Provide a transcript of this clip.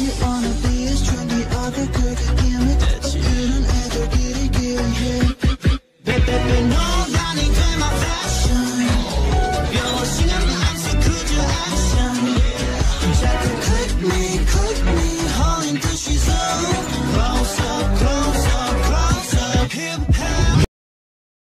you wanna be is trendy other girl give me that you yeah.